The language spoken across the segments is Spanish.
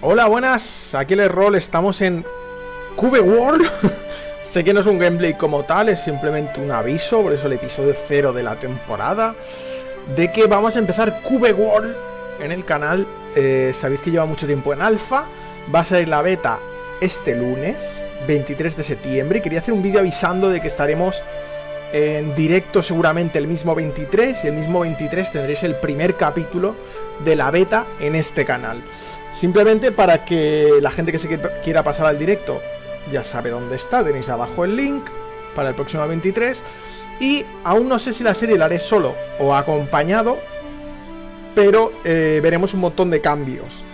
Hola, buenas, aquí el Roll, estamos en Cube World. sé que no es un gameplay como tal, es simplemente un aviso, por eso el episodio cero de la temporada, de que vamos a empezar Cube World en el canal. Eh, sabéis que lleva mucho tiempo en alfa, va a salir la beta este lunes, 23 de septiembre, y quería hacer un vídeo avisando de que estaremos en directo seguramente el mismo 23 y el mismo 23 tendréis el primer capítulo de la beta en este canal. Simplemente para que la gente que se quiera pasar al directo ya sabe dónde está, tenéis abajo el link para el próximo 23 y aún no sé si la serie la haré solo o acompañado, pero eh, veremos un montón de cambios.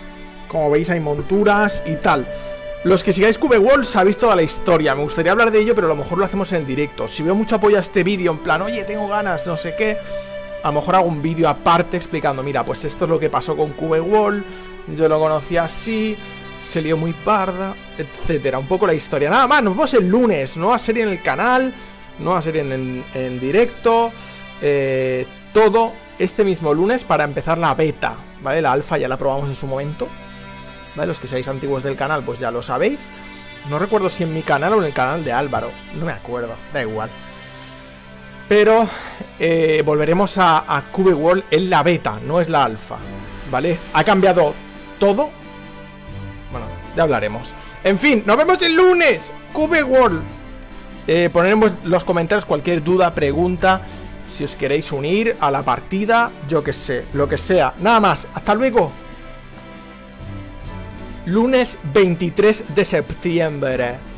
Como veis hay monturas y tal. Los que sigáis World sabéis toda la historia. Me gustaría hablar de ello, pero a lo mejor lo hacemos en directo. Si veo mucho apoyo a este vídeo, en plan, oye, tengo ganas, no sé qué. A lo mejor hago un vídeo aparte explicando, mira, pues esto es lo que pasó con World. Yo lo conocí así, se lió muy parda, etcétera. Un poco la historia. Nada más, nos vemos el lunes. Nueva serie en el canal, nueva serie en, en directo. Eh, todo este mismo lunes para empezar la beta, ¿vale? La alfa ya la probamos en su momento. Los que seáis antiguos del canal, pues ya lo sabéis. No recuerdo si en mi canal o en el canal de Álvaro. No me acuerdo, da igual. Pero eh, volveremos a, a Cube World en la beta, no es la alfa. ¿Vale? Ha cambiado todo. Bueno, ya hablaremos. En fin, nos vemos el lunes. Cube World. Eh, poneremos los comentarios cualquier duda, pregunta. Si os queréis unir a la partida, yo que sé, lo que sea. Nada más, hasta luego lunes 23 de septiembre.